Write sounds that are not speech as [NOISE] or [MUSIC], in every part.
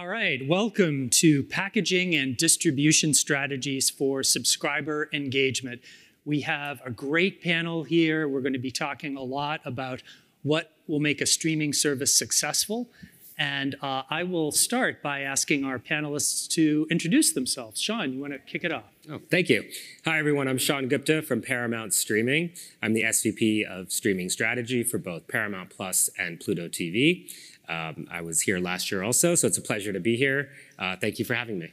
All right, welcome to Packaging and Distribution Strategies for Subscriber Engagement. We have a great panel here. We're going to be talking a lot about what will make a streaming service successful. And uh, I will start by asking our panelists to introduce themselves. Sean, you want to kick it off? Oh, thank you. Hi, everyone. I'm Sean Gupta from Paramount Streaming. I'm the SVP of Streaming Strategy for both Paramount Plus and Pluto TV. Um, I was here last year also, so it's a pleasure to be here. Uh, thank you for having me.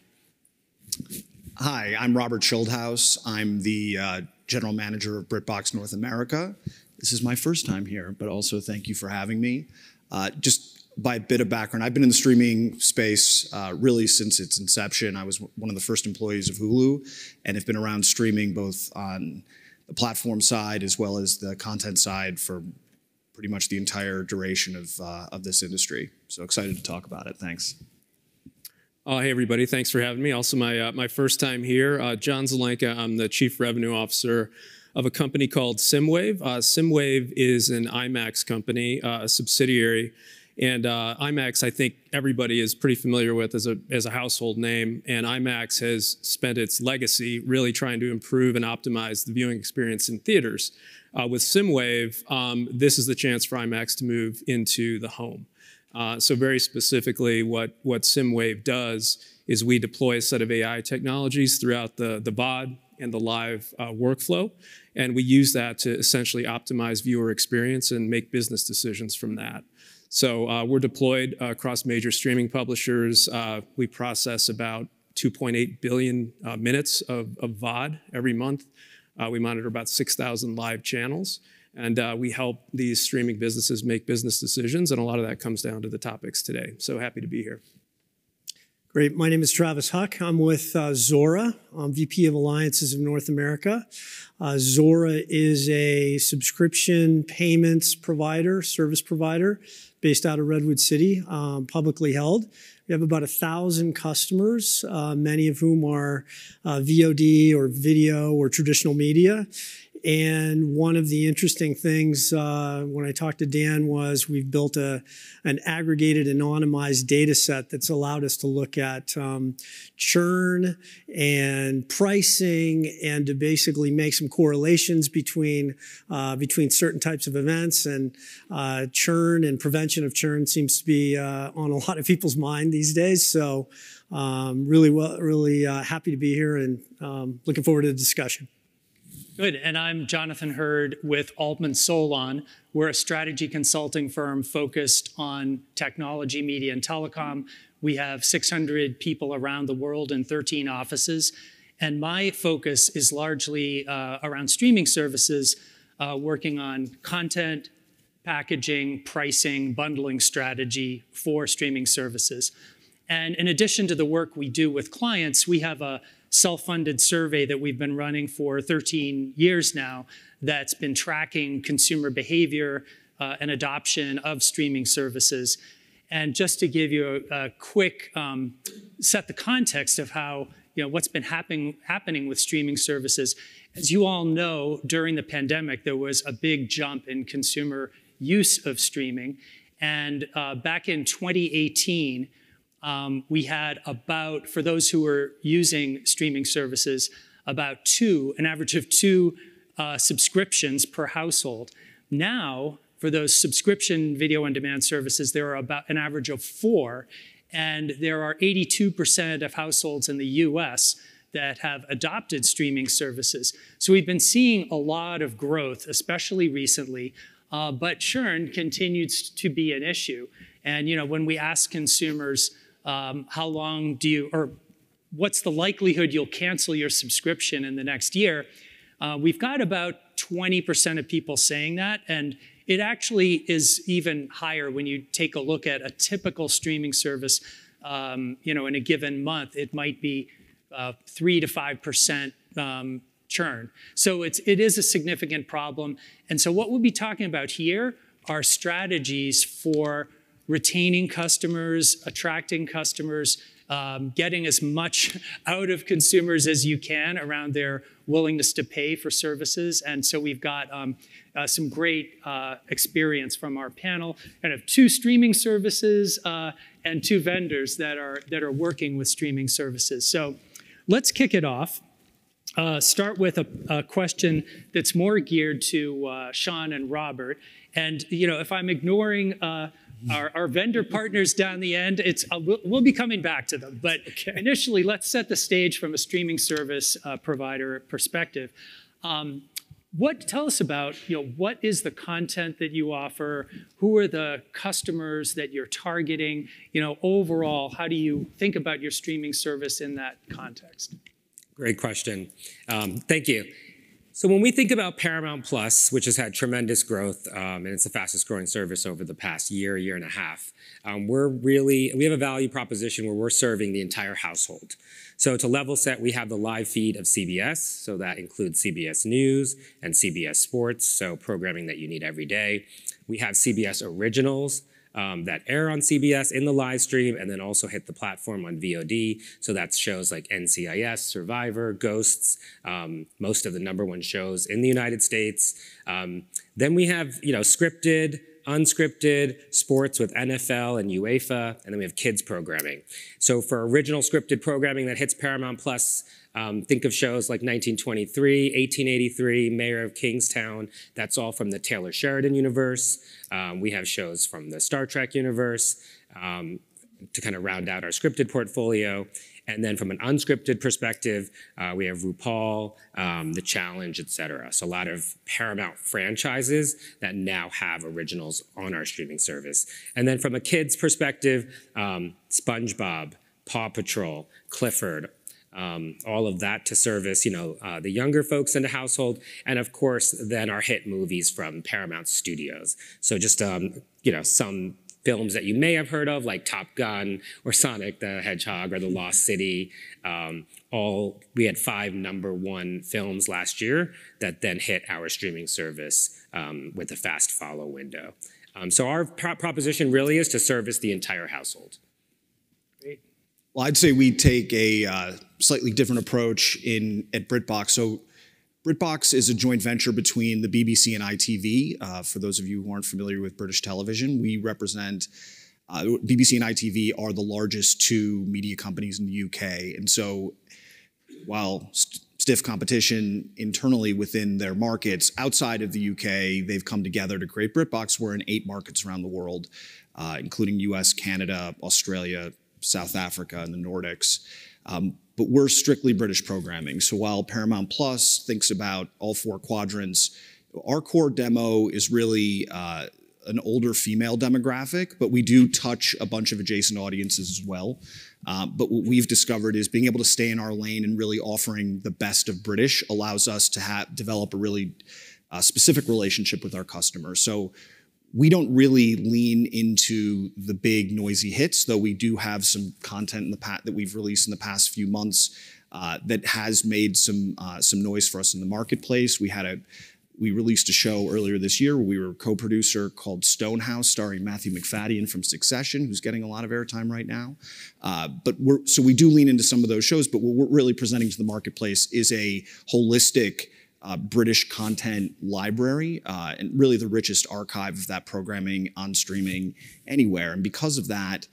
Hi, I'm Robert Schildhouse. I'm the uh, General Manager of BritBox North America. This is my first time here, but also thank you for having me. Uh, just by a bit of background, I've been in the streaming space uh, really since its inception. I was one of the first employees of Hulu and have been around streaming both on the platform side as well as the content side for pretty much the entire duration of, uh, of this industry. So excited to talk about it. Thanks. Uh, hey, everybody. Thanks for having me. Also, my, uh, my first time here. Uh, John Zelenka. I'm the Chief Revenue Officer of a company called SSIMWAVE. Uh, SSIMWAVE is an IMAX company, uh, a subsidiary and IMAX, I think everybody is pretty familiar with as a, as a household name. And IMAX has spent its legacy really trying to improve and optimize the viewing experience in theaters. Uh, with SSIMWAVE, um, this is the chance for IMAX to move into the home. Uh, so very specifically, what, what SSIMWAVE does is we deploy a set of AI technologies throughout the, the VOD and the live uh, workflow. And we use that to essentially optimize viewer experience and make business decisions from that. So uh, we're deployed across major streaming publishers. Uh, we process about 2.8 billion uh, minutes of, of, VOD every month. Uh, we monitor about 6,000 live channels. And uh, we help these streaming businesses make business decisions. And a lot of that comes down to the topics today. So happy to be here. Great. My name is Travis Huch. I'm with uh, Zuora. I'm VP of Alliances of North America. Uh, Zuora is a subscription payments provider, service provider based out of Redwood City, um, publicly held. We have about a thousand customers, uh, many of whom are uh, VOD or video or traditional media. And one of the interesting things uh, when I talked to Dan was we've built a, an aggregated anonymized data set that's allowed us to look at um, churn and pricing and to basically make some correlations between, uh, between certain types of events. And uh, churn and prevention of churn seems to be uh, on a [LAUGHS] lot of people's mind these days. So um, really, well, really uh, happy to be here and um, looking forward to the discussion. Good. And I'm Jonathan Hurd with Altman Solon. We're a strategy consulting firm focused on technology, media, and telecom. We have 600 people around the world in 13 offices. And my focus is largely uh, around streaming services, uh, working on content, packaging, pricing, bundling strategy for streaming services. And in addition to the work we do with clients, we have a self-funded survey that we've been running for 13 years now that's been tracking consumer behavior uh, and adoption of streaming services. And just to give you a, a quick um, set the context of how you know what's been happening happening with streaming services. As you all know, during the pandemic, there was a big jump in consumer use of streaming. And uh, back in 2018, um, we had about, for those who were using streaming services, about two, an average of two uh, subscriptions per household. Now, for those subscription video on demand services, there are about an average of four, and there are 82% of households in the US that have adopted streaming services. So we've been seeing a lot of growth, especially recently, uh, but churn continues to be an issue. And you know, when we ask consumers, um, how long do you, or what's the likelihood you'll cancel your subscription in the next year? Uh, we've got about 20% of people saying that, and it actually is even higher when you take a look at a typical streaming service. Um, you know, in a given month, it might be uh, three to five percent um, churn. So it's it is a significant problem. And so what we'll be talking about here are strategies for retaining customers, attracting customers, um, getting as much [LAUGHS] out of consumers as you can around their willingness to pay for services. And so we've got um, uh, some great uh, experience from our panel kind of two streaming services uh, and two vendors that are, that are working with streaming services. So let's kick it off. Uh, start with a, a, question that's more geared to uh, Sean and Robert. And you know, if I'm ignoring uh, our, our, vendor partners down the end, it's uh, we'll, we'll, be coming back to them. But okay. initially, let's set the stage from a streaming service uh, provider perspective. Um, what tell us about you know what is the content that you offer? Who are the customers that you're targeting? You know, overall, how do you think about your streaming service in that context? Great question. Um, thank you. So when we think about Paramount Plus, which has had tremendous growth, um, and it's the fastest growing service over the past year, year and a half, um, we're really, we have a value proposition where we're serving the entire household. So to level set, we have the live feed of CBS, so that includes CBS News and CBS Sports, so programming that you need every day. We have CBS Originals, um, that air on CBS in the live stream and then also hit the platform on VOD. So that's shows like NCIS, Survivor, Ghosts, um, most of the number one shows in the United States. Um, then we have, you know, scripted, unscripted, sports with NFL and UEFA, and then we have kids programming. So for original scripted programming that hits Paramount Plus, um, think of shows like 1923, 1883, Mayor of Kingstown. That's all from the Taylor Sheridan universe. Um, we have shows from the Star Trek universe um, to kind of round out our scripted portfolio. And then from an unscripted perspective, uh, we have RuPaul, um, The Challenge, et cetera. So a lot of Paramount franchises that now have originals on our streaming service. And then from a kid's perspective, um, SpongeBob, Paw Patrol, Clifford, um, all of that to service, you know, uh, the younger folks in the household, and of course, then our hit movies from Paramount Studios. So just, um, you know, some films that you may have heard of, like Top Gun or Sonic the Hedgehog or The Lost City. Um, all we had five number one films last year that then hit our streaming service um, with a fast follow window. Um, so our pro proposition really is to service the entire household. Well, I'd say we take a uh, slightly different approach in at BritBox. So BritBox is a joint venture between the BBC and ITV. Uh, for those of you who aren't familiar with British television, we represent uh, BBC and ITV are the largest two media companies in the UK, and so while st stiff competition internally within their markets outside of the UK, they've come together to create BritBox. We're in eight markets around the world, uh, including US, Canada, Australia, South Africa, and the Nordics. Um, but we're strictly British programming. So while Paramount Plus thinks about all four quadrants, our core demo is really uh, an older female demographic, but we do touch a bunch of adjacent audiences as well. Uh, but what we've discovered is being able to stay in our lane and really offering the best of British allows us to have develop a really uh, specific relationship with our customers. So we don't really lean into the big noisy hits, though we do have some content in the pat that we've released in the past few months uh, that has made some uh, some noise for us in the marketplace. We had a we released a show earlier this year where we were a co-producer called Stonehouse, starring Matthew Macfadyen from Succession, who's getting a lot of airtime right now. Uh, but we're so we do lean into some of those shows, but what we're really presenting to the marketplace is a holistic uh, British content library uh, and really the richest archive of that programming on streaming anywhere. And because of that,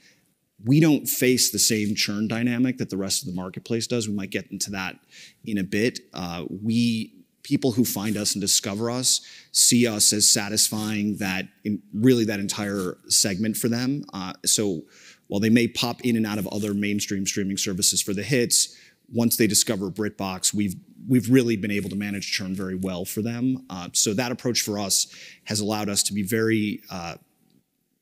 we don't face the same churn dynamic that the rest of the marketplace does. We might get into that in a bit. Uh, we people who find us and discover us see us as satisfying that really that entire segment for them. Uh, so while they may pop in and out of other mainstream streaming services for the hits, once they discover BritBox, we've we've really been able to manage churn very well for them. Uh, so that approach for us has allowed us to be very, uh,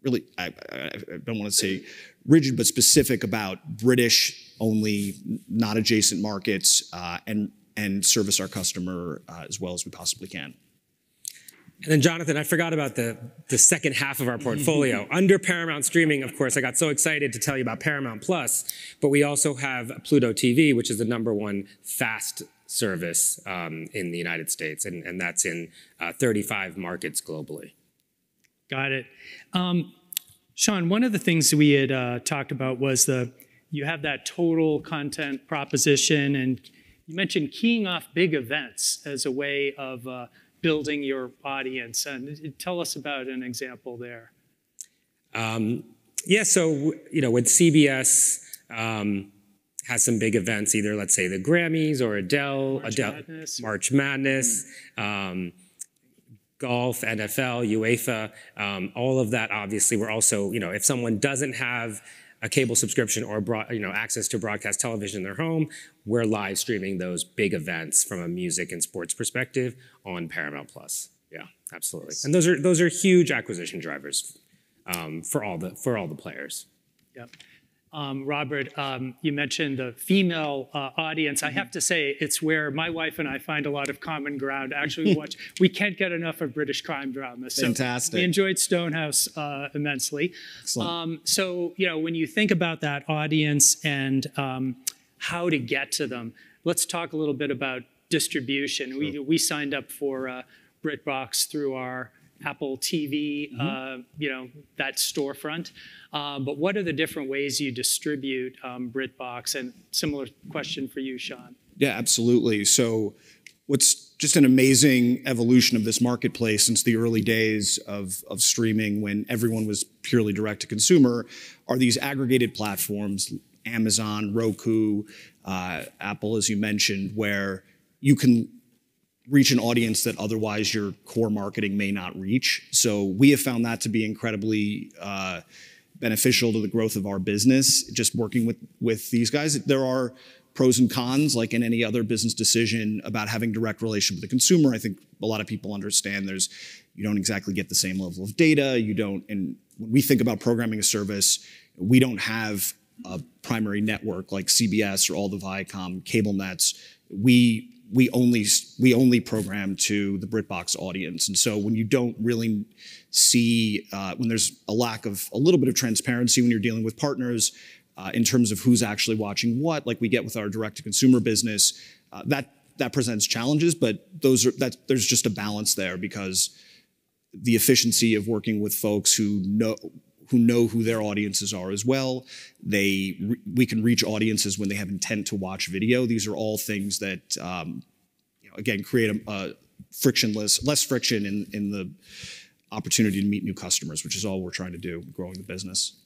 really, I, I, don't want to say rigid, but specific about British only, not adjacent markets, uh, and and service our customer uh, as well as we possibly can. And then Jonathan, I forgot about the, the second half of our portfolio. [LAUGHS] Under Paramount Streaming, of course, I got so excited to tell you about Paramount Plus, but we also have Pluto TV, which is the number one fast service um, in the United States, and, and that's in uh, 35 markets globally. Got it. Um, Sean, one of the things we had uh, talked about was the you have that total content proposition, and you mentioned keying off big events as a way of uh, building your audience. And tell us about an example there. Um, yeah, so you know, with CBS um, has some big events, either let's say the Grammys or Adele, March Adele, Madness. March Madness. Um, golf, NFL, UEFA, um, all of that. Obviously, we're also, you know, if someone doesn't have a cable subscription or broad, you know access to broadcast television in their home, we're live streaming those big events from a music and sports perspective on Paramount Plus. Yeah, absolutely. And those are those are huge acquisition drivers um, for all the for all the players. Yep. Um, Robert, um, you mentioned the female uh, audience. I have to say, it's where my wife and I find a lot of common ground. Actually, we [LAUGHS] watch. We can't get enough of British crime dramas. So Fantastic. We enjoyed Stonehouse uh, immensely. Excellent. Um, so, you know, when you think about that audience and um, how to get to them, let's talk a little bit about distribution. We we signed up for uh, BritBox through our Apple TV, uh, you know, that storefront. Um, but what are the different ways you distribute um, BritBox? And similar question for you, Sean. Yeah, absolutely. So, what's just an amazing evolution of this marketplace since the early days of, of streaming when everyone was purely direct to consumer are these aggregated platforms, Amazon, Roku, uh, Apple, as you mentioned, where you can reach an audience that otherwise your core marketing may not reach. So we have found that to be incredibly uh, beneficial to the growth of our business. Just working with with these guys, there are pros and cons, like in any other business decision about having direct relation with the consumer. I think a lot of people understand there's you don't exactly get the same level of data. You don't, and when we think about programming a service, we don't have a primary network like CBS or all the Viacom cable nets. We we only we only program to the BritBox audience, and so when you don't really see uh, when there's a lack of a little bit of transparency when you're dealing with partners uh, in terms of who's actually watching what, like we get with our direct to consumer business, uh, that that presents challenges. But those are that there's just a balance there because the efficiency of working with folks who know who know who their audiences are as well. They we can reach audiences when they have intent to watch video. These are all things that um, you know, again create a, a frictionless, less friction in in the opportunity to meet new customers, which is all we're trying to do, growing the business.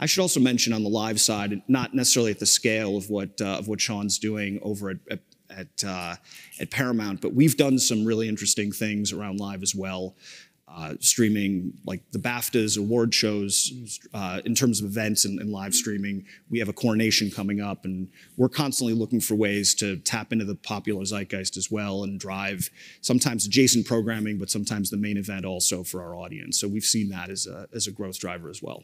I should also mention on the live side, not necessarily at the scale of what uh, of what Sean's doing over at at at, uh, at Paramount, but we've done some really interesting things around live as well uh, streaming like the BAFTAs award shows uh, in terms of events and, and, live streaming. We have a coronation coming up, and we're constantly looking for ways to tap into the popular zeitgeist as well and drive sometimes adjacent programming, but sometimes the main event also for our audience. So we've seen that as a, as a growth driver as well.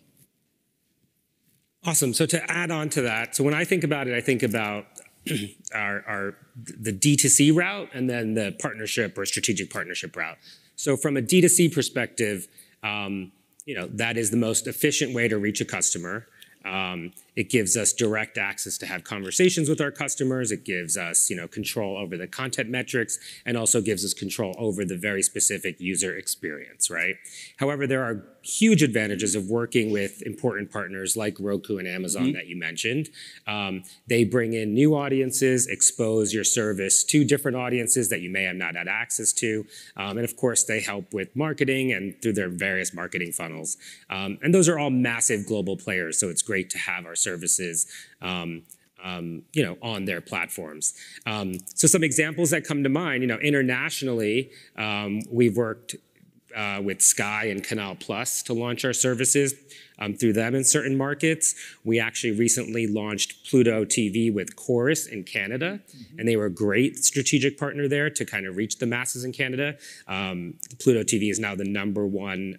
Awesome. So to add on to that, so when I think about it, I think about [CLEARS THROAT] our, our the D2C route and then the partnership or strategic partnership route. So from a D2C perspective, um, you know, that is the most efficient way to reach a customer. Um, it gives us direct access to have conversations with our customers. It gives us, you know, control over the content metrics and also gives us control over the very specific user experience, right? However, there are huge advantages of working with important partners like Roku and Amazon mm-hmm. that you mentioned. Um, they bring in new audiences, expose your service to different audiences that you may have not had access to. Um, and of course, they help with marketing and through their various marketing funnels. Um, and those are all massive global players. So it's great to have our services um, um, you know, on their platforms. Um, so some examples that come to mind, you know, internationally, um, we've worked uh, with Sky and Canal Plus to launch our services um, through them in certain markets. We actually recently launched Pluto TV with Corus in Canada, mm-hmm. and they were a great strategic partner there to kind of reach the masses in Canada. Um, Pluto TV is now the number one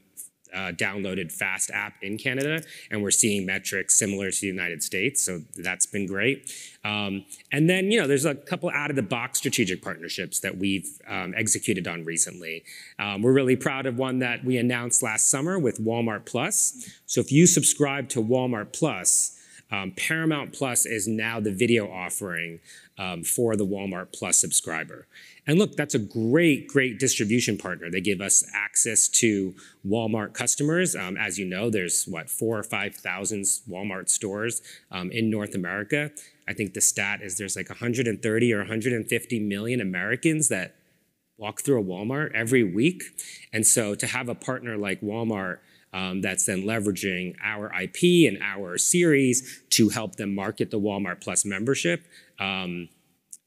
uh, downloaded fast app in Canada, and we're seeing metrics similar to the United States. So that's been great. Um, and then, you know, there's a couple out of the box strategic partnerships that we've um, executed on recently. Um, we're really proud of one that we announced last summer with Walmart Plus. So if you subscribe to Walmart Plus, um, Paramount Plus is now the video offering um, for the Walmart Plus subscriber. And look, that's a great, great distribution partner. They give us access to Walmart customers. Um, as you know, there's what, four or 5,000 Walmart stores um, in North America. I think the stat is there's like 130 or 150 million Americans that walk through a Walmart every week. And so to have a partner like Walmart um, that's then leveraging our IP and our series to help them market the Walmart Plus membership. Um,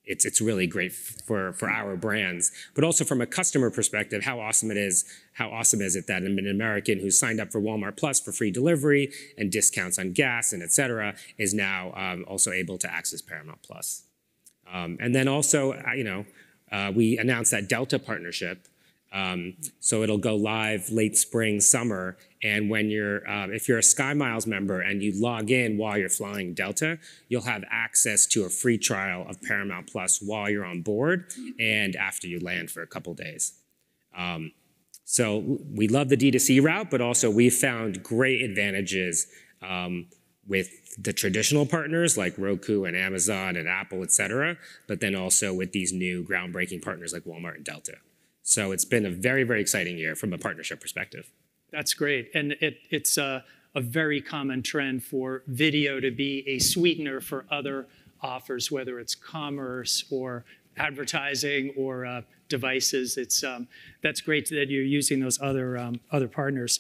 it's, it's really great for, for our brands, but also from a customer perspective, how awesome it is. How awesome is it that an American who signed up for Walmart Plus for free delivery and discounts on gas and et cetera is now um, also able to access Paramount Plus. Um, and then also, uh, you know, uh, we announced that Delta partnership um, so it'll go live late spring, summer. And when you're, uh, if you're a SkyMiles member and you log in while you're flying Delta, you'll have access to a free trial of Paramount Plus while you're on board and after you land for a couple days. Um, so we love the D2C route, but also we found great advantages um, with the traditional partners like Roku and Amazon and Apple, et cetera, but then also with these new groundbreaking partners like Walmart and Delta. So it's been a very, very exciting year from a partnership perspective. That's great. And it, it's a, a very common trend for video to be a sweetener for other offers, whether it's commerce or advertising or uh, devices. It's um, that's great that you're using those other um, other partners.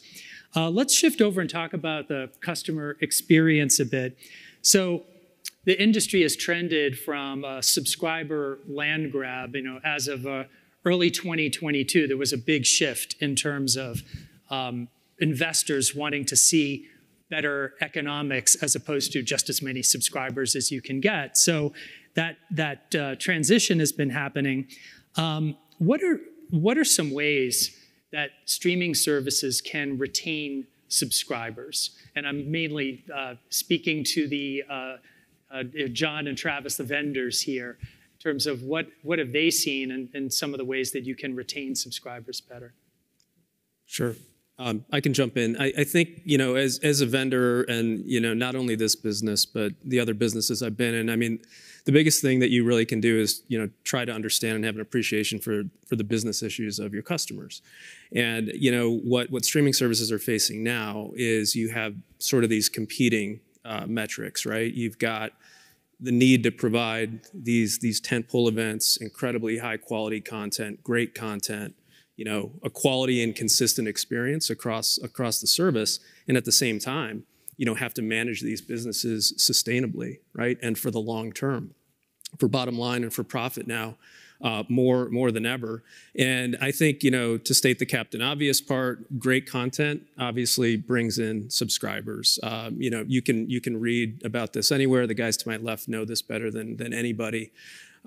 Uh, let's shift over and talk about the customer experience a bit. So the industry has trended from a subscriber land grab, you know, as of uh, early 2022, there was a big shift in terms of um, investors wanting to see better economics as opposed to just as many subscribers as you can get. So that that uh, transition has been happening. Um, what are what are some ways that streaming services can retain subscribers? And I'm mainly uh, speaking to the uh, uh John and Travis, the vendors here terms of what, what have they seen and, and some of the ways that you can retain subscribers better? Sure. Um, I can jump in. I, I, think you know, as as a vendor, and you know, not only this business, but the other businesses I've been in. I mean, the biggest thing that you really can do is you know try to understand and have an appreciation for for the business issues of your customers. And you know what what streaming services are facing now is you have sort of these competing uh, metrics, right? You've got the need to provide these these tentpole events, incredibly high quality content, great content, you know, a quality and consistent experience across across the service, and at the same time, you know, have to manage these businesses sustainably, right, and for the long term, for bottom line and for profit now uh, more more than ever. And I think you know to state the captain obvious part, great content obviously brings in subscribers. Um, you know you can you can read about this anywhere. The guys to my left know this better than than anybody.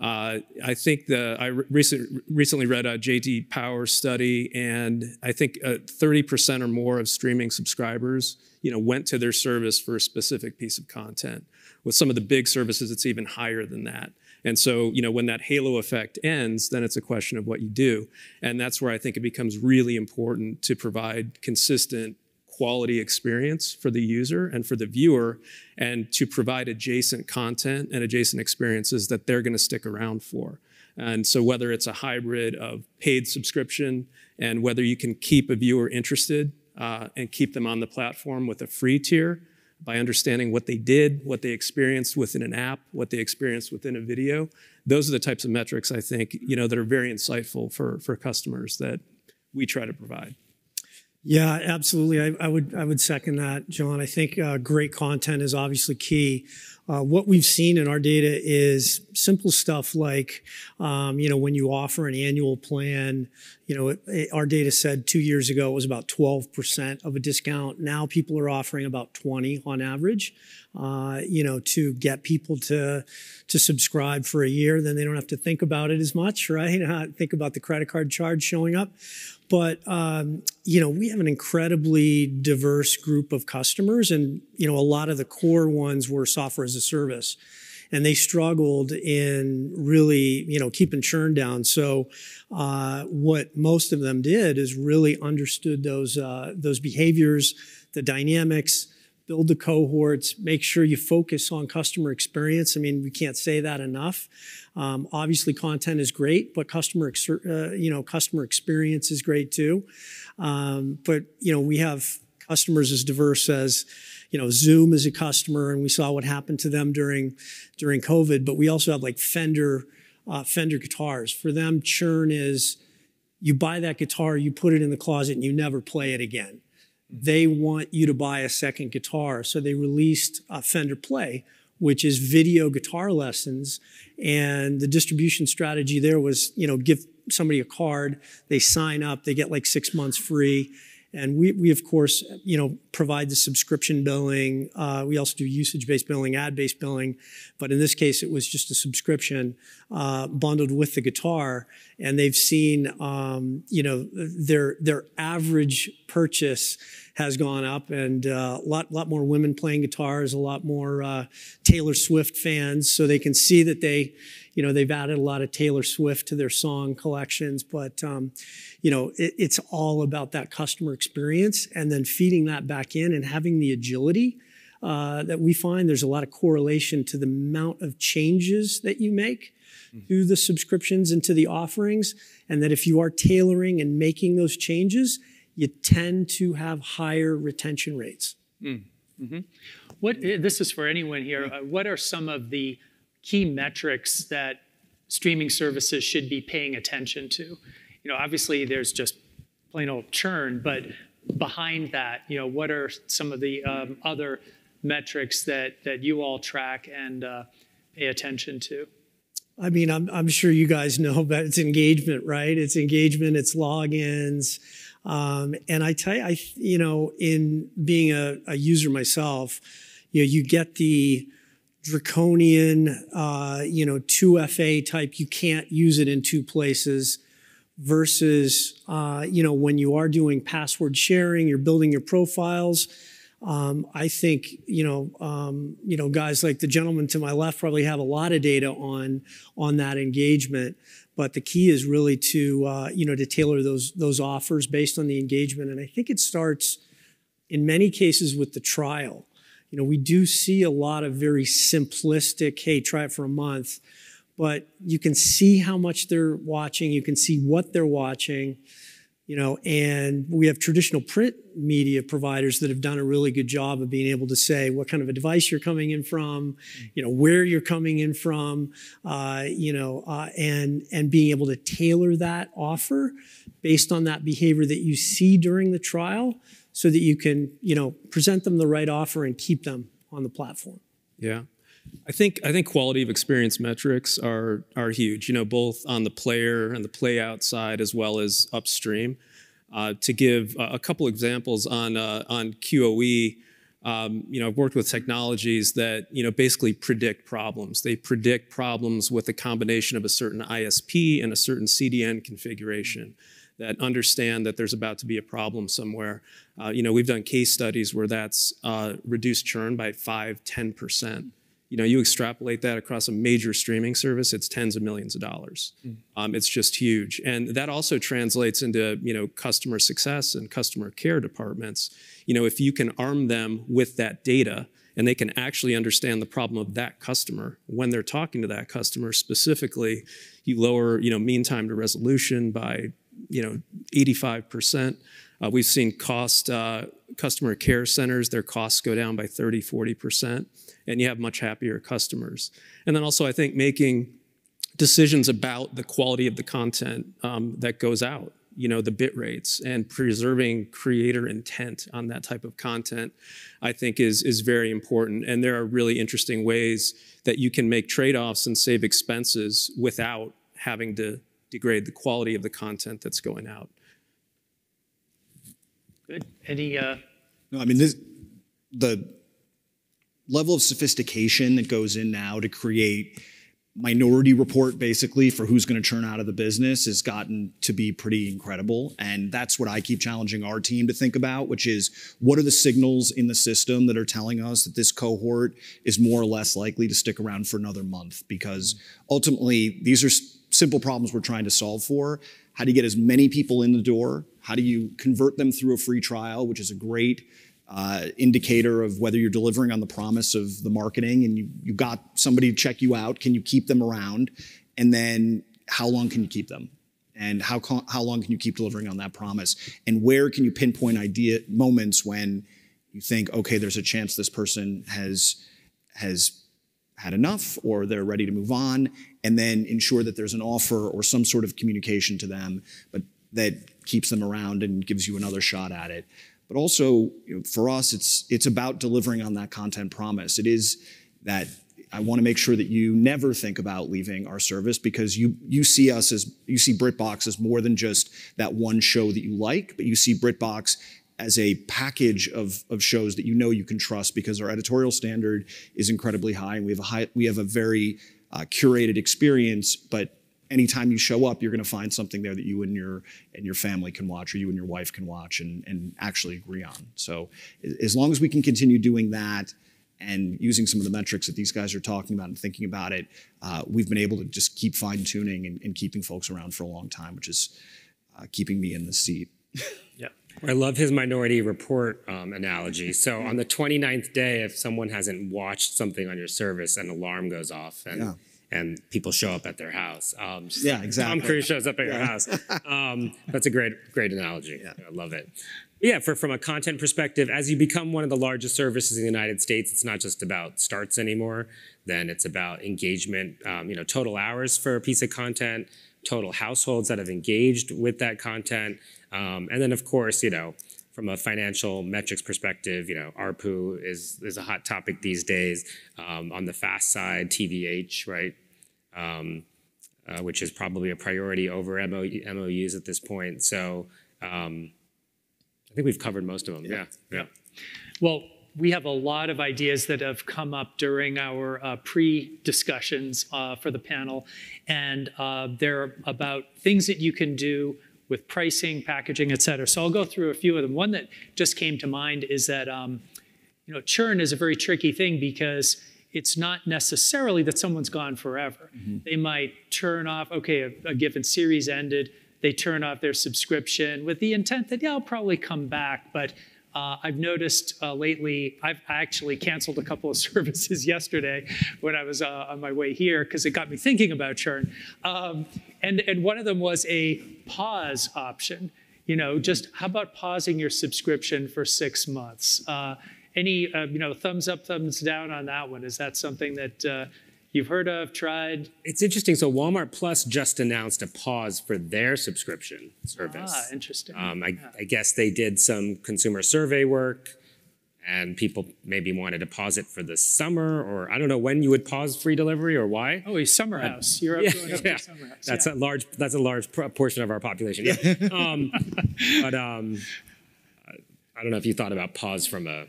Uh, I think the I recent, recently read a JD Power study, and I think 30% uh, or more of streaming subscribers, you know, went to their service for a specific piece of content. With some of the big services, it's even higher than that. And so, you know, when that halo effect ends, then it's a question of what you do. And that's where I think it becomes really important to provide consistent quality experience for the user and for the viewer and to provide adjacent content and adjacent experiences that they're going to stick around for. And so whether it's a hybrid of paid subscription and whether you can keep a viewer interested uh, and keep them on the platform with a free tier, by understanding what they did, what they experienced within an app, what they experienced within a video. Those are the types of metrics I think you know that are very insightful for for customers that we try to provide. Yeah, absolutely. I, I would I would second that, John. I think uh, great content is obviously key. Uh, what we've seen in our data is simple stuff like, um, you know, when you offer an annual plan, you know, it, it, our data said two years ago it was about 12% of a discount. Now people are offering about 20 on average, uh, you know, to get people to to subscribe for a year. Then they don't have to think about it as much, right? [LAUGHS] think about the credit card charge showing up. But um, you know, we have an incredibly diverse group of customers, and you know, a lot of the core ones were software as a service, and they struggled in really you know keeping churn down. So, uh, what most of them did is really understood those uh, those behaviors, the dynamics, build the cohorts, make sure you focus on customer experience. I mean, we can't say that enough. Um, obviously, content is great, but customer, uh, you know, customer experience is great too. Um, but you know, we have customers as diverse as you know Zoom is a customer, and we saw what happened to them during during COVID. But we also have like Fender uh, Fender guitars. For them, churn is you buy that guitar, you put it in the closet, and you never play it again. They want you to buy a second guitar, so they released uh, Fender Play, which is video guitar lessons. And the distribution strategy there was, you know, give somebody a card, they sign up, they get like six months free, and we, we of course, you know, provide the subscription billing. Uh, we also do usage-based billing, ad-based billing, but in this case, it was just a subscription uh, bundled with the guitar. And they've seen, um, you know, their their average purchase has gone up, and a uh, lot lot more women playing guitars, a lot more uh, Taylor Swift fans, so they can see that they, you know, they've added a lot of Taylor Swift to their song collections, but um, you know, it, it's all about that customer experience and then feeding that back in and having the agility uh, that we find there's a lot of correlation to the amount of changes that you make mm. to the subscriptions and to the offerings. And that if you are tailoring and making those changes, you tend to have higher retention rates. Mm. Mm-hmm. What, eh, this is for anyone here. Uh, what are some of the key metrics that streaming services should be paying attention to? you know, obviously there's just plain old churn, but behind that, you know, what are some of the um, other metrics that that you all track and uh, pay attention to? I mean, I'm, I'm sure you guys know, [LAUGHS] but it's engagement, right? It's engagement, it's logins. Um, and I tell you, I, you know, in being a, a user myself, you know, you get the draconian, uh, you know, 2FA type, you can't use it in two places versus, uh, you know, when you are doing password sharing, you're building your profiles. Um, I think you know, um, you know, guys like the gentleman to my left probably have a lot of data on on that engagement. But the key is really to uh, you know to tailor those those offers based on the engagement, and I think it starts in many cases with the trial. You know, we do see a lot of very simplistic, hey, try it for a month but you can see how much they're watching, you can see what they're watching, you know, and we have traditional print media providers that have done a really good job of being able to say what kind of a device you're coming in from, you know, where you're coming in from, uh, you know, uh, and and being able to tailor that offer based on that behavior that you see during the trial, so that you can, you know, present them the right offer and keep them on the platform. Yeah. I think I think quality of experience metrics are are huge. You know, both on the player and the play out side as well as upstream. Uh, to give a couple examples on uh, on QoE, um, you know, I've worked with technologies that you know basically predict problems. They predict problems with a combination of a certain ISP and a certain CDN configuration that understand that there's about to be a problem somewhere. Uh, you know, we've done case studies where that's uh, reduced churn by five, 10 percent you know, you extrapolate that across a major streaming service, it's tens of millions of dollars. Mm. Um, it's just huge. And that also translates into, you know, customer success and customer care departments. You know, if you can arm them with that data and they can actually understand the problem of that customer when they're talking to that customer specifically, you lower, you know, mean time to resolution by, you know, 85%. Uh, we've seen cost, uh, customer care centers, their costs go down by 30, 40% and you have much happier customers. And then also, I think making decisions about the quality of the content um, that goes out, you know, the bit rates and preserving creator intent on that type of content, I think is, is very important. And there are really interesting ways that you can make trade-offs and save expenses without having to degrade the quality of the content that's going out. Good. Any? Uh... No, I mean this, the level of sophistication that goes in now to create minority report basically for who's going to churn out of the business has gotten to be pretty incredible. And that's what i keep challenging our team to think about which is what are the signals in the system that are telling us that this cohort is more or less likely to stick around for another month? Because ultimately these are simple problems we're trying to solve for. How do you get as many people in the door? How do you convert them through a free trial which is a great uh, indicator of whether you're delivering on the promise of the marketing and you, you got somebody to check you out. Can you keep them around? And then how long can you keep them? And how, how long can you keep delivering on that promise? And where can you pinpoint idea moments when you think, okay, there's a chance this person has has had enough or they're ready to move on, and then ensure that there's an offer or some sort of communication to them, but that keeps them around and gives you another shot at it. But also, you know, for us, it's it's about delivering on that content promise. It is that I want to make sure that you never think about leaving our service because you you see us as you see BritBox as more than just that one show that you like, but you see BritBox as a package of, of shows that you know you can trust because our editorial standard is incredibly high and we have a high we have a very uh, curated experience but anytime you show up you're going to find something there that you and your and your family can watch or you and your wife can watch and, and actually agree on so as long as we can continue doing that and using some of the metrics that these guys are talking about and thinking about it uh, we've been able to just keep fine-tuning and, and, keeping folks around for a long time which is uh, keeping me in the seat yeah I love his Minority Report um, analogy. [LAUGHS] So on the 29th day, if someone hasn't watched something on your service, an alarm goes off and Yeah. And people show up at their house. Um, Yeah, exactly. Tom Cruise shows up at your house. [LAUGHS] Um, that's a great great analogy. I love it. Yeah, for from a content perspective, as you become one of the largest services in the United States, it's not just about starts anymore. Then it's about engagement. Um, you know, total hours for a piece of content, total households that have engaged with that content, um, and then of course, you know, from a financial metrics perspective, you know, ARPU is is a hot topic these days. Um, on the fast side, TVH, right? Um, uh, which is probably a priority over MO, MOUs at this point. So um, I think we've covered most of them. Yeah, yeah. Well, we have a lot of ideas that have come up during our uh, pre-discussions uh, for the panel, and uh, they're about things that you can do with pricing, packaging, et cetera. So I'll go through a few of them. One that just came to mind is that um, you know churn is a very tricky thing because it's not necessarily that someone's gone forever. They might turn off, okay, a, a given series ended, they turn off their subscription with the intent that, yeah, I'll probably come back. But uh, I've noticed uh, lately, I've actually canceled a couple of [LAUGHS] services yesterday when I was uh, on my way here because it got me thinking about churn. Um, and, and one of them was a pause option. You know, just how about pausing your subscription for six months? Uh, any, uh, you know, thumbs up, thumbs down on that one? Is that something that uh, you've heard of, tried? It's interesting. So Walmart Plus just announced a pause for their subscription service. Ah, interesting. Um, I, I guess they did some consumer survey work, and people maybe wanted to pause it for the summer, or I don't know when you would pause free delivery or why. Oh, a summer house. You're up Yeah, going up yeah. to summer house. That's yeah. a large. That's a large pr- portion of our population. Yeah. [LAUGHS] um, but um, I don't know if you thought about pause from a.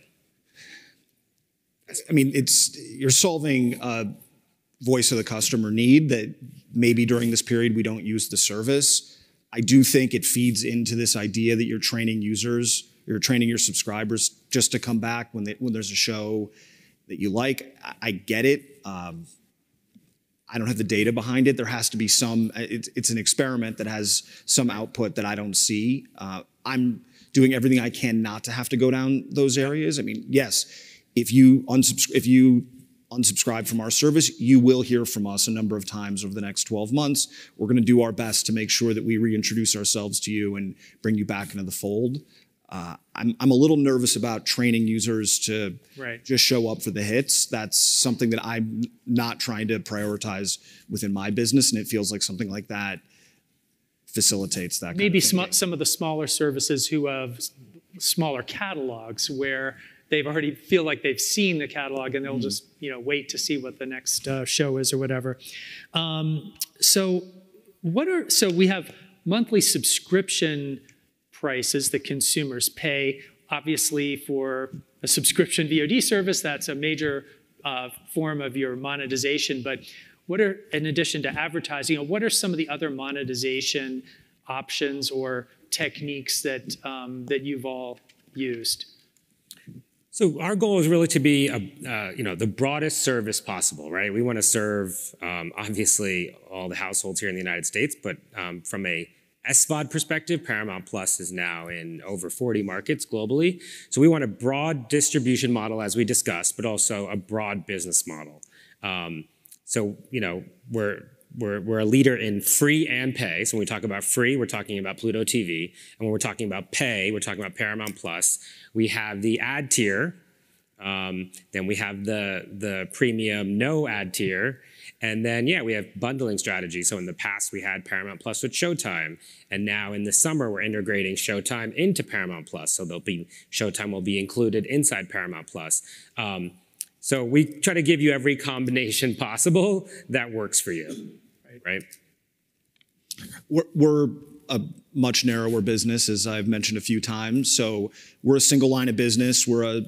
I mean, it's you're solving a voice of the customer need that maybe during this period we don't use the service. I do think it feeds into this idea that you're training users, you're training your subscribers just to come back when they, when there's a show that you like. I, I get it. Um, I don't have the data behind it. There has to be some. It's, it's an experiment that has some output that I don't see. Uh, I'm doing everything I can not to have to go down those areas. I mean, yes, if you unsubscribe, if you unsubscribe from our service, you will hear from us a number of times over the next 12 months. We're going to do our best to make sure that we reintroduce ourselves to you and bring you back into the fold. Uh, I'm, I'm a little nervous about training users to Right. just show up for the hits. That's something that I'm not trying to prioritize within my business, and it feels like something like that facilitates that. kind Maybe of sm- some of the smaller services who have smaller catalogs where they've already feel like they've seen the catalog and they'll Mm-hmm. just you know wait to see what the next uh, show is or whatever. Um, so what are so we have monthly subscription prices that consumers pay. Obviously, for a subscription VOD service, that's a major uh, form of your monetization. But what are, in addition to advertising, you know, what are some of the other monetization options or techniques that um, that you've all used? So our goal is really to be a, uh, you know the broadest service possible, right? We want to serve um, obviously all the households here in the United States, but um, from a SVOD perspective, Paramount Plus is now in over 40 markets globally. So we want a broad distribution model, as we discussed, but also a broad business model. Um, so you know we're we're, we're a leader in free and pay. So when we talk about free, we're talking about Pluto TV. And when we're talking about pay, we're talking about Paramount Plus. We have the ad tier. Um, then we have the, the premium no ad tier. And then, yeah, we have bundling strategy. So in the past, we had Paramount Plus with Showtime. And now in the summer, we're integrating Showtime into Paramount Plus. So there'll be Showtime will be included inside Paramount Plus. Um, so we try to give you every combination [LAUGHS] possible that works for you, right? We're, we're a much narrower business, as I've mentioned a few times. So we're a single line of business. We're a,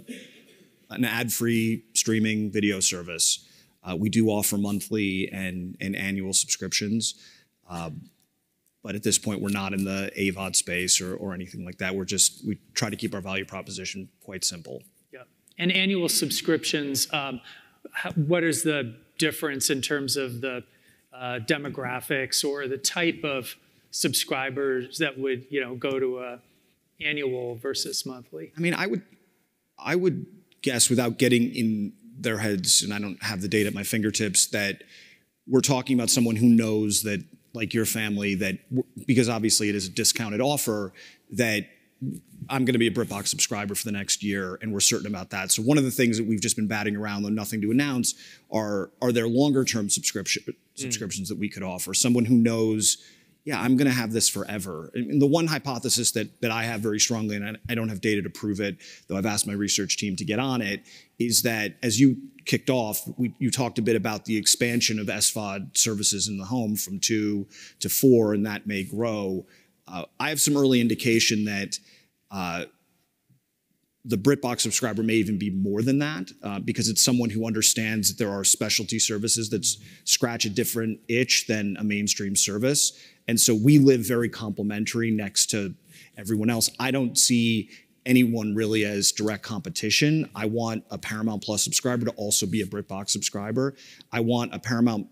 an ad-free streaming video service. Uh, we do offer monthly and, and annual subscriptions. Um, but at this point, we're not in the AVOD space or, or anything like that. We're just, we try to keep our value proposition quite simple. Yeah. And annual subscriptions, um, how, what is the difference in terms of the uh, demographics or the type of subscribers that would, you know, go to a annual versus monthly? I mean, I would, I would guess without getting in their heads, and I don't have the data at my fingertips, that we're talking about someone who knows that, like your family, that because obviously it is a discounted offer, that I'm going to be a BritBox subscriber for the next year, and we're certain about that. So one of the things that we've just been batting around, though nothing to announce, are are there longer term subscription subscriptions that we could offer? Someone who knows yeah, I'm going to have this forever. And the one hypothesis that that I have very strongly, and I, don't have data to prove it, though I've asked my research team to get on it, is that as you kicked off, we, you talked a bit about the expansion of SVOD services in the home from two to four, and that may grow. Uh, I have some early indication that. Uh, the BritBox subscriber may even be more than that uh, because it's someone who understands that there are specialty services that scratch a different itch than a mainstream service. And so we live very complementary next to everyone else. I don't see anyone really as direct competition. I want a Paramount Plus subscriber to also be a BritBox subscriber. I want a Paramount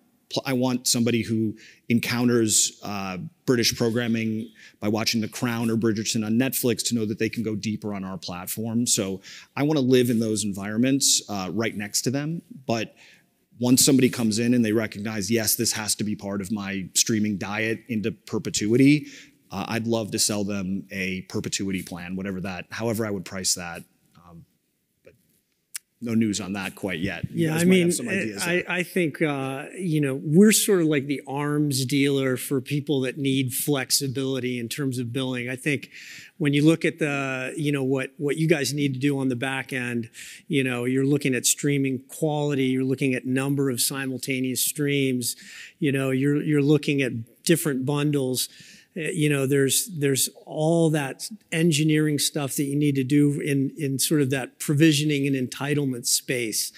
I want somebody who encounters uh, British programming by watching The Crown or Bridgerton on Netflix to know that they can go deeper on our platform. So I want to live in those environments uh, right next to them. But once somebody comes in and they recognize, yes, this has to be part of my streaming diet into perpetuity, uh, I'd love to sell them a perpetuity plan, whatever that, however I would price that. No news on that quite yet. You yeah, I mean, I, I, think, uh, you know, we're sort of like the arms dealer for people that need flexibility in terms of billing. I think when you look at the, you know, what, what you guys need to do on the back end, you know, you're looking at streaming quality, you're looking at number of simultaneous streams, you know, you're, you're looking at different bundles Eh, you know there's there's all that engineering stuff that you need to do in in sort of that provisioning and entitlement space.